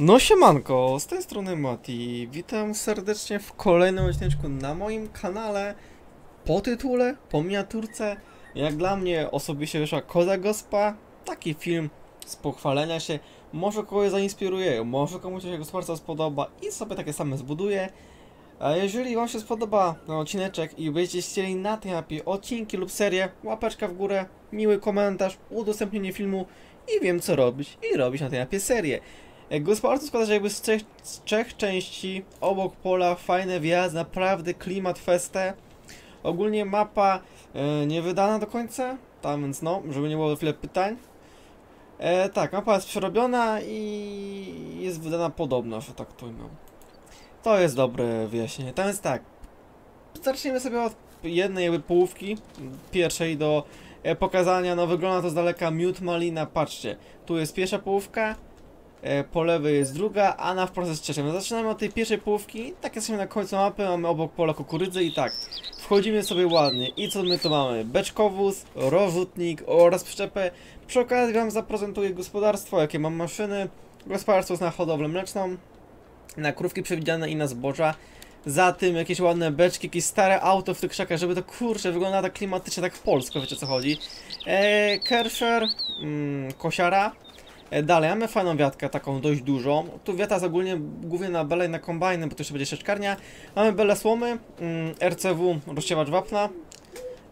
No siemanko, z tej strony Mati. Witam serdecznie w kolejnym odcineczku na moim kanale po tytule, po miniaturce. Jak dla mnie osobiście wyszła Koza Gospa. Taki film z pochwalenia się. Może kogoś zainspiruje, może komuś się gospodarstwo spodoba i sobie takie same zbuduje. A jeżeli wam się spodoba ten odcineczek i będziecie chcieli na tej mapie odcinki lub serię, łapeczka w górę, miły komentarz, udostępnienie filmu i wiem co robić i robić na tej mapie serię. Gospodarstwo składa się jakby z trzech, z trzech części, obok pola, fajne wjazd, naprawdę klimat feste. Ogólnie mapa e, nie wydana do końca, tam więc no, żeby nie było chwilę pytań. E, tak, mapa jest przerobiona i jest wydana podobno, że tak to ujmę. To jest dobre wyjaśnienie. Tam jest tak, zacznijmy sobie od jednej jakby połówki, pierwszej do e, pokazania, no wygląda to z daleka miód malina, patrzcie, tu jest pierwsza połówka, po lewej jest druga, a na wprost jest trzecia. No zaczynamy od tej pierwszej połówki, tak jesteśmy na końcu mapy, mamy obok pola kukurydzy i tak. Wchodzimy sobie ładnie i co my tu mamy? Beczkowóz, rozrzutnik oraz przyczepę. Przy okazji wam zaprezentuję gospodarstwo, jakie mam maszyny. Gospodarstwo jest na hodowlę mleczną, na krówki przewidziane i na zboża. Za tym jakieś ładne beczki, jakieś stare auto w tych krzakach, żeby to kurczę wygląda tak klimatycznie, tak w Polsku, wiecie co chodzi. Eee, Kersher, mm, kosiara, E, Dalej, mamy fajną wiatkę, taką dość dużą. Tu wiata jest ogólnie głównie na belej na kombajny, bo to jeszcze będzie szczeczkarnia. Mamy belę słomy, mm, RCW, rozsiewacz wapna.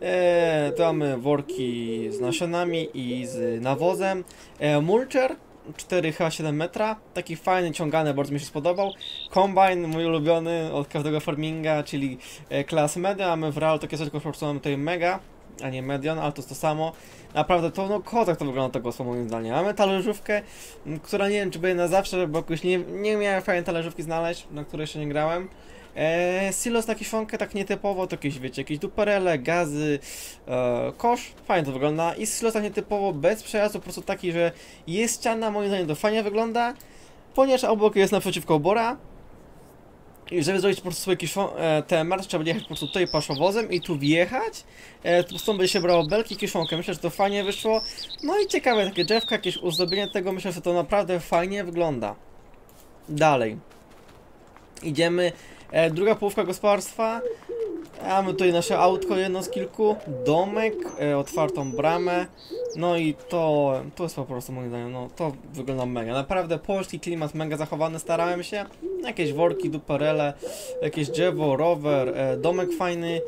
E, tu mamy worki z nasionami i z nawozem. E, mulcher, 4H 7 metra, taki fajny, ciągany, bardzo mi się spodobał. Kombine, mój ulubiony od każdego farminga, czyli e, klas media. Mamy w Real takie coś, tylko mamy tutaj mega, a nie median, ale to jest to samo. Naprawdę, to no kozak to wygląda tego słowa moim zdaniem. Mamy talerzówkę, która nie wiem czy będzie na zawsze, bo jakoś nie, nie miałem fajnej talerzówki znaleźć, na której jeszcze nie grałem. Eee, silos na kiszonkę tak nietypowo, to jakieś wiecie, jakieś duperele, gazy, e, kosz, fajnie to wygląda. I silos tak nietypowo, bez przejazdu, po prostu taki, że jest ściana, moim zdaniem to fajnie wygląda. Ponieważ obok jest naprzeciwko obora, i żeby zrobić po prostu sobie jakiś e, temat, trzeba będzie jechać po prostu tutaj paszowozem i tu wjechać. E, tu stąd będzie się brało belki, kiszonkę. Myślę, że to fajnie wyszło. No i ciekawe, takie drzewka, jakieś uzdobienie tego. Myślę, że to naprawdę fajnie wygląda. Dalej. Idziemy. E, druga połówka gospodarstwa. Mamy tutaj nasze autko, jedno z kilku. Domek, e, otwartą bramę. No i to, to jest po prostu moim zdaniem, no to wygląda mega. Naprawdę polski klimat mega zachowany, starałem się. Jakieś worki, duperele, jakieś drzewo, rower, e, domek fajny.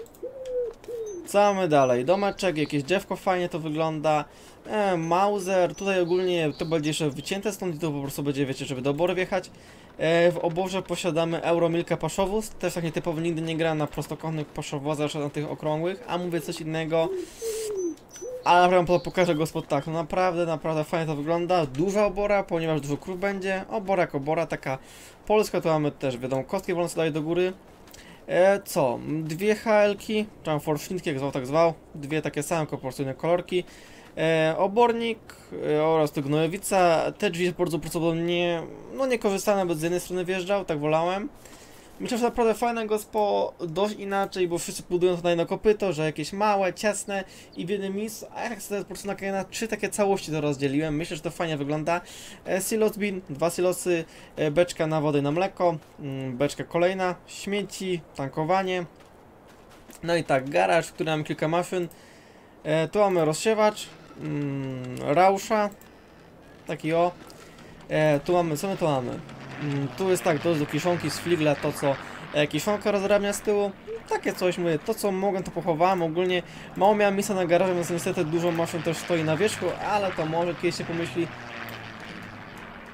Co mamy dalej? Domeczek, jakieś drzewko fajnie to wygląda. E, Mauser, tutaj ogólnie to będzie jeszcze wycięte stąd i to po prostu będzie, wiecie, żeby do oboru wjechać. E, w oborze posiadamy Euromilka Paszowóz, też tak nietypowo, nigdy nie grałem na prostokątnych paszowozach, na tych okrągłych, a mówię coś innego. Ale naprawdę pokażę go spod tak, no naprawdę, naprawdę fajnie to wygląda. Duża obora, ponieważ dużo krów będzie. Obora jak obora, taka polska, tu mamy też, wiadomo, kostki wolno daje do góry. E, co? Dwie HL-ki, czy tam jak zwał, tak zwał. Dwie takie same proporcyjne kolorki. E, obornik e, oraz tu gnojowica. Te drzwi bardzo prawdopodobnie, no nie korzystane, bo z jednej strony wjeżdżał, tak wolałem. Myślę, że naprawdę fajne gospo dość inaczej, bo wszyscy budują to na kopyto, że jakieś małe, ciasne i w jednym miejscu, a jak sobie po prostu na, na trzy takie całości to rozdzieliłem. Myślę, że to fajnie wygląda. E, silos bin, dwa silosy, e, beczka na wodę i na mleko, mm, beczka kolejna, śmieci, tankowanie. No i tak, garaż, w którym mamy kilka maszyn. E, tu mamy rozsiewacz, mm, rausza, taki o. Tu mamy, co my tu mamy? Mm, tu jest tak, to jest do kiszonki z fligla, to co e, kiszonka rozrabia z tyłu. Takie coś, mówię, to co mogłem to pochowałem, ogólnie mało miałem miejsca na garażu, więc niestety dużo maszyn też stoi na wierzchu, ale to może kiedyś się pomyśli.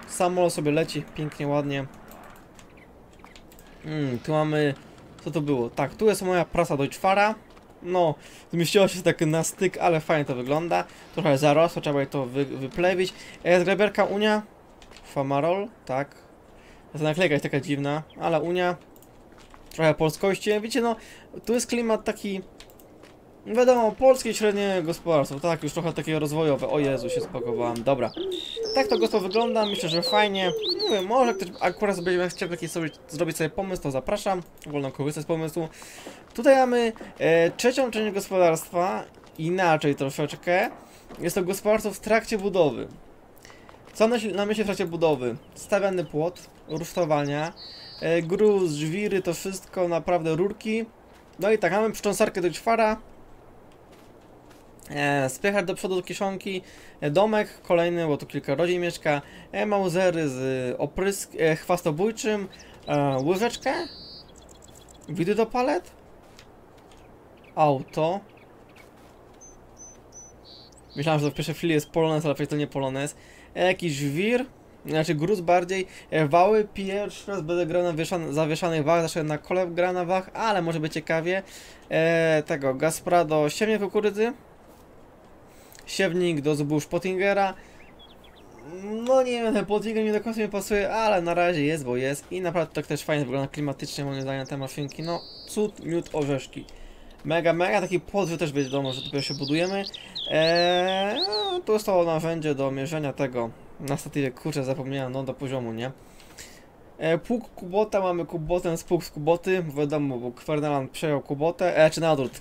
Samolot sobie leci, pięknie, ładnie. Mm, tu mamy, co to było? Tak, tu jest moja prasa Deutschfara. No, zmieściło się tak na styk, ale fajnie to wygląda. Trochę zarosło, trzeba je to wy, wyplewić. Jest graberka Unia. Famarol, tak. Ta naklejka jest taka dziwna, ale Unia. Trochę polskości. Wiecie, no, tu jest klimat taki... Wiadomo, polskie średnie gospodarstwo, tak, już trochę takie rozwojowe. O Jezu, się spakowałem, dobra. Tak to gosto wygląda, myślę, że fajnie. Mówię, może ktoś akurat sobie chciał jakiś sobie, zrobić sobie pomysł, to zapraszam. Wolno korzystać z pomysłu. Tutaj mamy e, trzecią część gospodarstwa, inaczej troszeczkę. Jest to gospodarstwo w trakcie budowy. Co na, myśli w trakcie budowy? Stawiany płot, rusztowania, e, gruz, żwiry, to wszystko, naprawdę rurki. No i tak, mamy przycząsarkę do czwara. E, do przodu do kieszonki, e, domek kolejny, bo tu kilka rodzin mieszka, e, mauzery z oprysk, e, chwastobójczym, e, łyżeczkę, widy do palet, auto. Myślałem, że w pierwszej chwili jest Polones, ale to nie Polones. E, jakiś żwir, znaczy gruz bardziej. E, wały, pierwszy raz będę grał na wieszan- zawieszanych wach, zawsze na kole gra na wach, ale może być ciekawie. E, tego, Gaspra do kukurydzy. Siewnik do zbóż Pottingera. No nie wiem, Pottinger nie do końca mi pasuje, ale na razie jest, bo jest. I naprawdę tak też fajnie wygląda klimatycznie, moim zdaniem, te maszynki. No, cud, miód, orzeszki. Mega, mega, taki że też wiadomo, że dopiero się budujemy. Eee, no, tu jest to narzędzie do mierzenia tego. Na statywie, kurczę, zapomniałem, no do poziomu, nie? E, pług Kubota, mamy Kubotę z pług z Kuboty, wiadomo, bo Kwerneland przejął Kubotę, e, czy na odwrót,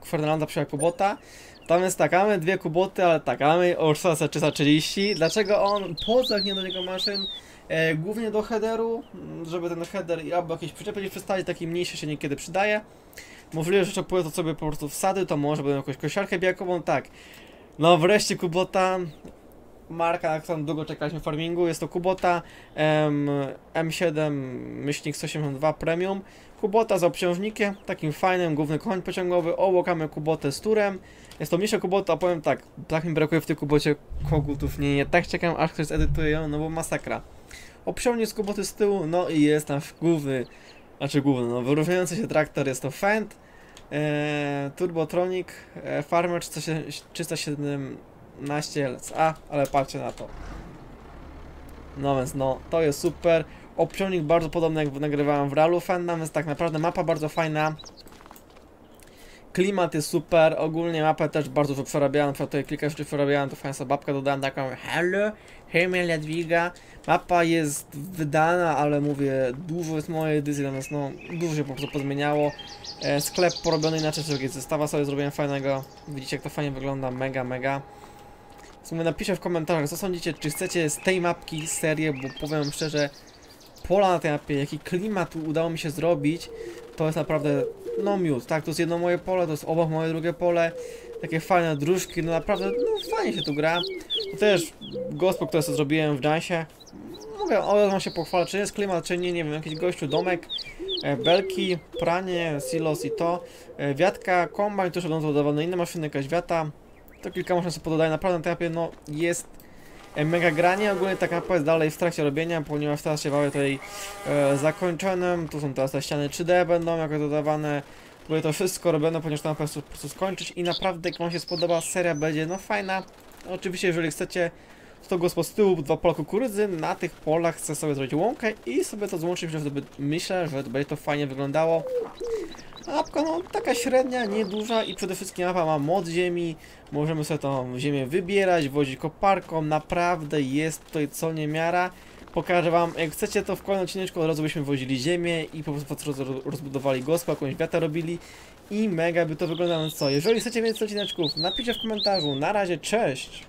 Kwernelanda przejął Kubota. Tam jest tak, mamy dwie Kuboty, ale tak, mamy Ursasa 330. Dlaczego on nie do niego maszyn? E, głównie do headeru, m, żeby ten header i albo jakieś przyczepy gdzieś przystawić, taki mniejszy się niekiedy przydaje. Możliwe, że trzeba to sobie po prostu wsady, to może będą jakąś kosiarkę białkową, tak. No wreszcie Kubota, marka, na którą długo czekaliśmy w farmingu, jest to Kubota em, M7 myślnik 182 Premium. Kubota z obciążnikiem, takim fajnym, główny koń pociągowy, obok mamy Kubotę z turem. Jest to mniejsza Kubota, powiem tak, tak mi brakuje w tej Kubocie kogutów, nie, nie, tak czekam aż ktoś zedytuje ją, no bo masakra. Obciągnik z Kuboty z tyłu, no i jest nasz główny, znaczy główny, no wyróżniający się traktor, jest to Fendt. E, Turbotronic e, Farmer 317 LSA, ale patrzcie na to. No więc no, to jest super. Obciągnik bardzo podobny jak nagrywałem w Realu Fenda, więc tak naprawdę mapa bardzo fajna. Klimat jest super, ogólnie mapę też bardzo dużo przerabiałem, tutaj kilka rzeczy przerabiałem, to fajna sobie babkę dodałem taką Hello, Hemel Jadwiga. Mapa jest wydana, ale mówię, dużo jest mojej edycji, natomiast no, dużo się po prostu pozmieniało. E, sklep porobiony inaczej, czyli zestawa sobie zrobiłem fajnego. Widzicie jak to fajnie wygląda, mega, mega. Sumie napiszę w komentarzach, co sądzicie, czy chcecie z tej mapki serię, bo powiem szczerze, pola na tej mapie, jaki klimat udało mi się zrobić, to jest naprawdę, no miód, tak, to jest jedno moje pole, to jest obok moje drugie pole, takie fajne dróżki, no naprawdę, no fajnie się tu gra. To też gospel, które sobie zrobiłem w Jansie, mogę, o, się pochwalę, czy jest klimat, czy nie, nie wiem, jakiś gościu, domek, e, belki, pranie, silos i to, e, wiatka, kombajn, też będą dodawane inne maszyny, jakaś wiata, to kilka maszyn sobie pododaję, naprawdę na tej mapie, no, jest mega granie, ogólnie taka mapa jest dalej w trakcie robienia, ponieważ teraz się bawię tutaj e, zakończonym, tu są teraz te ściany 3D będą jako dodawane, Próbuję to wszystko robione, ponieważ tam po prostu, po prostu skończyć i naprawdę jak wam się spodoba, seria będzie no fajna. Oczywiście jeżeli chcecie, to go z tyłu, dwa pola kukurydzy, na tych polach chcę sobie zrobić łąkę i sobie to złączyć, myślę, że będzie to fajnie wyglądało. Mapka no taka średnia, nieduża i przede wszystkim mapa ma mod ziemi, możemy sobie tą ziemię wybierać, wozić koparką, naprawdę jest tutaj co niemiara. Pokażę wam, jak chcecie to w kolejnym odcineczku od razu byśmy wozili ziemię i po prostu roz- rozbudowali gospę, jakąś wiatę robili i mega by to wyglądało. No co, jeżeli chcecie więcej odcineczków, napiszcie w komentarzu. Na razie, cześć!